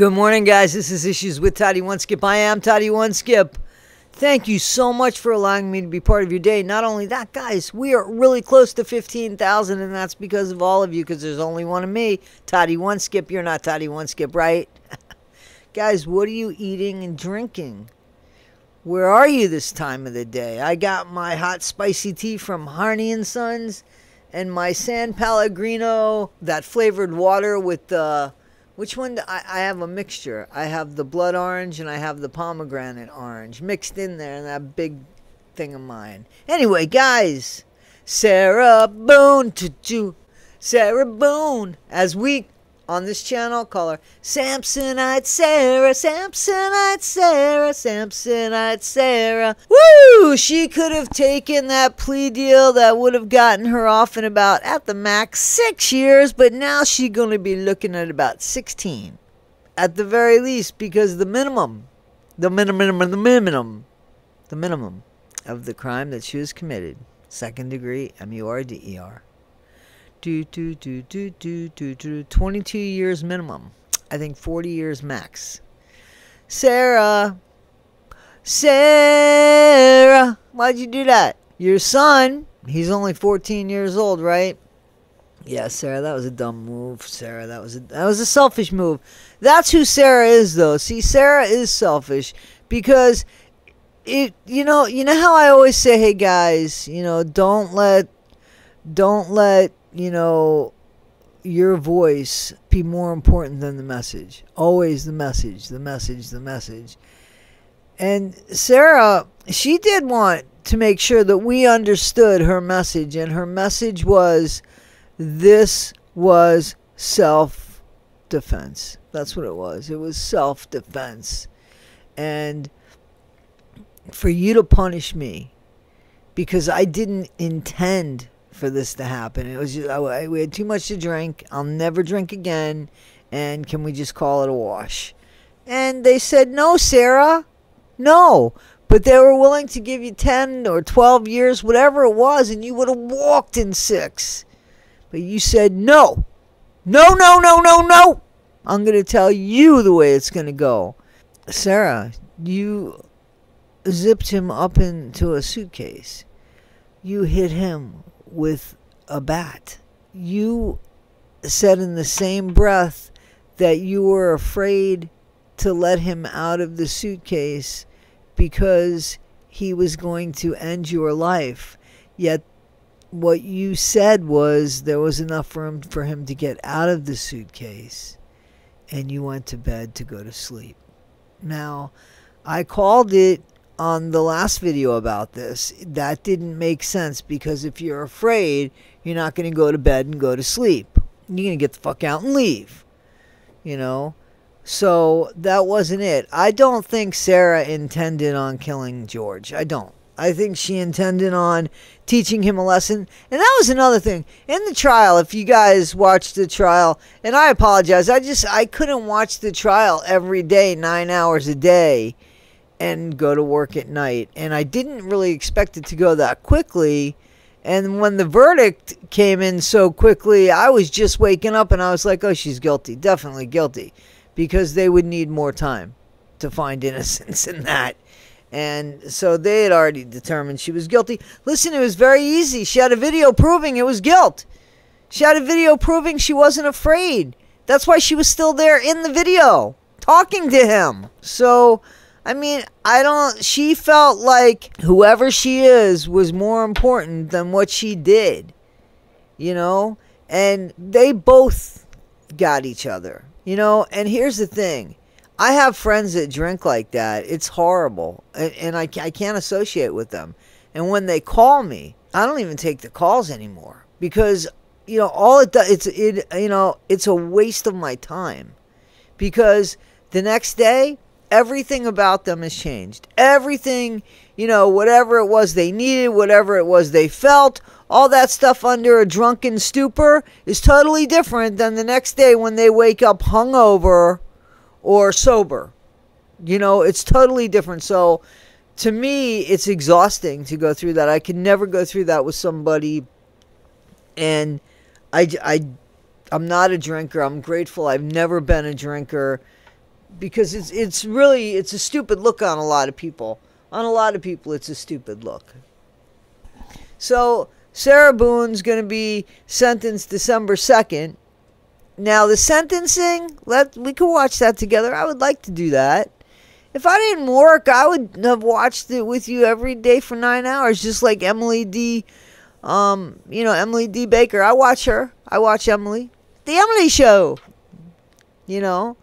Good morning, guys. This is Issues with Toddie One Skip. I am Toddie One Skip. Thank you so much for allowing me to be part of your day. Not only that, guys, we are really close to 15,000, and that's because of all of you, because there's only one of me, Toddie One Skip. You're not Toddie One Skip, right? guys, what are you eating and drinking? Where are you this time of the day? I got my hot spicy tea from Harney and Sons and my San Pellegrino, that flavored water with the which one? Do I, I have a mixture. I have the blood orange and I have the pomegranate orange mixed in there in that big thing of mine. Anyway, guys, Sarah Boone, to do Sarah Boone, as we on this channel. Call her Samsonite Sarah, Samsonite Sarah, Samsonite Sarah. Woo! She could have taken that plea deal that would have gotten her off in about, at the max, six years, but now she's going to be looking at about 16. At the very least, because the minimum, the minimum, the minimum, the minimum of the crime that she has committed, second degree M U R D E R do, do, do, do, do, do, do, 22 years minimum. I think 40 years max. Sarah, Sarah, why'd you do that? Your son, he's only 14 years old, right? Yeah, Sarah, that was a dumb move. Sarah, that was a, that was a selfish move. That's who Sarah is, though. See, Sarah is selfish because it. You know, you know how I always say, "Hey guys, you know, don't let, don't let you know, your voice be more important than the message. Always the message, the message, the message. And Sarah, she did want to make sure that we understood her message, and her message was this was self defense. That's what it was. It was self defense. And for you to punish me because I didn't intend for this to happen. It was just, I, we had too much to drink. I'll never drink again. And can we just call it a wash? And they said, no, Sarah, no. But they were willing to give you 10 or 12 years, whatever it was, and you would have walked in six. But you said, no, no, no, no, no, no. I'm going to tell you the way it's going to go. Sarah, you zipped him up into a suitcase. You hit him with a bat. You said in the same breath that you were afraid to let him out of the suitcase because he was going to end your life. Yet what you said was there was enough room for him to get out of the suitcase and you went to bed to go to sleep. Now, I called it on the last video about this, that didn't make sense because if you're afraid, you're not going to go to bed and go to sleep. You're going to get the fuck out and leave. You know? So that wasn't it. I don't think Sarah intended on killing George. I don't. I think she intended on teaching him a lesson. And that was another thing. In the trial, if you guys watched the trial, and I apologize, I just I couldn't watch the trial every day, 9 hours a day and go to work at night. And I didn't really expect it to go that quickly. And when the verdict came in so quickly, I was just waking up and I was like, oh, she's guilty. Definitely guilty. Because they would need more time to find innocence in that. And so they had already determined she was guilty. Listen, it was very easy. She had a video proving it was guilt. She had a video proving she wasn't afraid. That's why she was still there in the video talking to him. So I mean, I don't. She felt like whoever she is was more important than what she did, you know? And they both got each other, you know? And here's the thing I have friends that drink like that. It's horrible. And, and I, I can't associate with them. And when they call me, I don't even take the calls anymore because, you know, all it does, it's, it, you know, it's a waste of my time because the next day, everything about them has changed. Everything, you know, whatever it was they needed, whatever it was they felt, all that stuff under a drunken stupor is totally different than the next day when they wake up hungover or sober. You know, it's totally different. So to me, it's exhausting to go through that. I can never go through that with somebody. And I, I, I'm not a drinker. I'm grateful I've never been a drinker because it's it's really it's a stupid look on a lot of people. On a lot of people, it's a stupid look. So Sarah Boone's going to be sentenced December second. Now the sentencing, let we could watch that together. I would like to do that. If I didn't work, I would have watched it with you every day for nine hours, just like Emily D. Um, you know Emily D. Baker. I watch her. I watch Emily. The Emily Show. You know,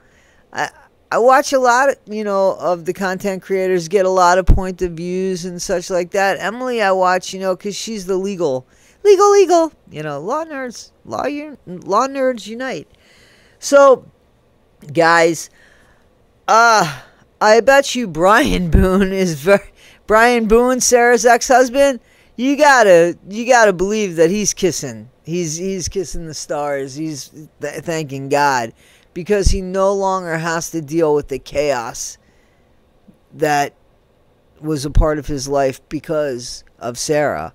I I watch a lot, you know, of the content creators get a lot of point of views and such like that. Emily, I watch, you know, because she's the legal, legal, legal, you know, law nerds, law, law nerds unite. So, guys, uh, I bet you Brian Boone is very, Brian Boone, Sarah's ex-husband. You gotta, you gotta believe that he's kissing. He's he's kissing the stars. He's th- thanking God because he no longer has to deal with the chaos that was a part of his life because of Sarah.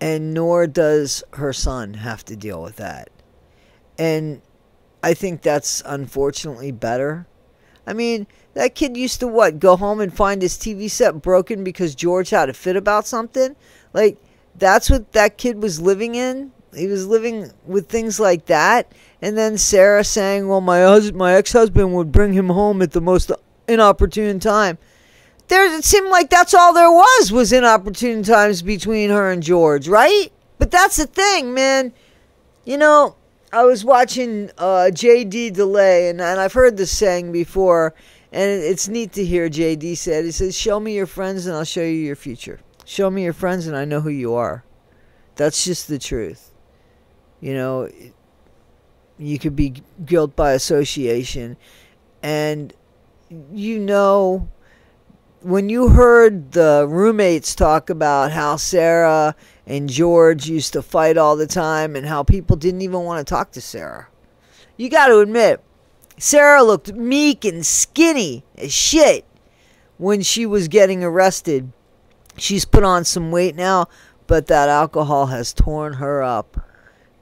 And nor does her son have to deal with that. And I think that's unfortunately better. I mean, that kid used to what? Go home and find his TV set broken because George had a fit about something? Like, that's what that kid was living in? He was living with things like that and then Sarah saying, "Well, my husband, my ex-husband would bring him home at the most inopportune time." There, it seemed like that's all there was was inopportune times between her and George, right? But that's the thing, man. You know, I was watching uh, JD Delay, and, and I've heard this saying before, and it's neat to hear JD said. He says, "Show me your friends, and I'll show you your future. Show me your friends, and I know who you are." That's just the truth. You know, you could be guilt by association. And you know, when you heard the roommates talk about how Sarah and George used to fight all the time and how people didn't even want to talk to Sarah, you got to admit, Sarah looked meek and skinny as shit when she was getting arrested. She's put on some weight now, but that alcohol has torn her up.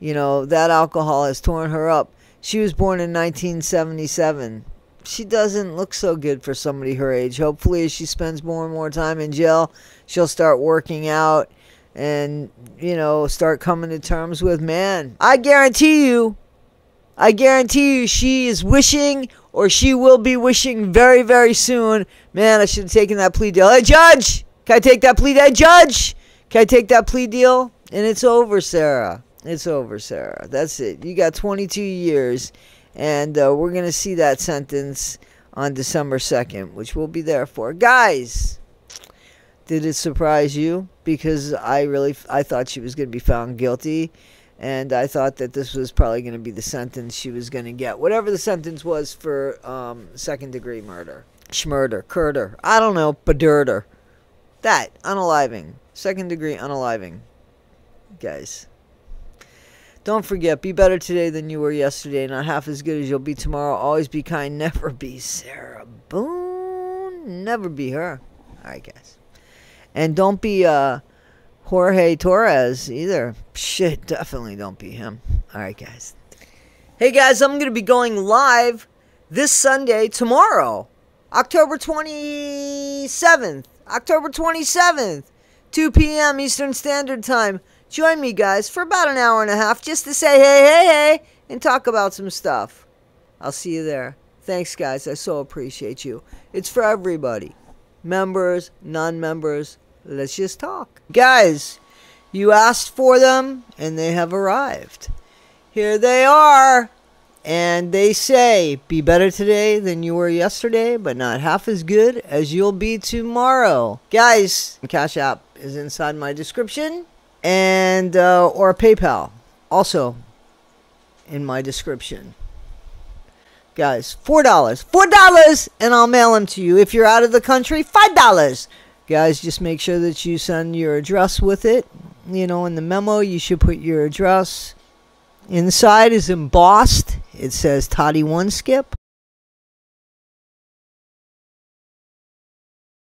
You know, that alcohol has torn her up. She was born in 1977. She doesn't look so good for somebody her age. Hopefully, as she spends more and more time in jail, she'll start working out and, you know, start coming to terms with man. I guarantee you, I guarantee you, she is wishing or she will be wishing very, very soon. Man, I should have taken that plea deal. Hey, judge, can I take that plea deal? Hey, judge, can I take that plea deal? And it's over, Sarah. It's over, Sarah. That's it. You got 22 years, and uh, we're going to see that sentence on December 2nd, which we'll be there for. Guys, did it surprise you? Because I really I thought she was going to be found guilty, and I thought that this was probably going to be the sentence she was going to get. Whatever the sentence was for um, second degree murder. Schmurder, Curder, I don't know, Badurder. That, unaliving. Second degree unaliving. Guys. Don't forget, be better today than you were yesterday, not half as good as you'll be tomorrow. Always be kind, never be Sarah Boone. Never be her. Alright, guys. And don't be uh, Jorge Torres either. Shit, definitely don't be him. Alright, guys. Hey, guys, I'm going to be going live this Sunday, tomorrow, October 27th. October 27th, 2 p.m. Eastern Standard Time. Join me, guys, for about an hour and a half just to say hey, hey, hey, and talk about some stuff. I'll see you there. Thanks, guys. I so appreciate you. It's for everybody members, non members. Let's just talk. Guys, you asked for them, and they have arrived. Here they are. And they say, be better today than you were yesterday, but not half as good as you'll be tomorrow. Guys, Cash App is inside my description and uh, or PayPal also in my description. Guys, four dollars, four dollars, and I'll mail them to you. If you're out of the country, five dollars. Guys, just make sure that you send your address with it. You know, in the memo, you should put your address. Inside is embossed. It says Toddie One Skip.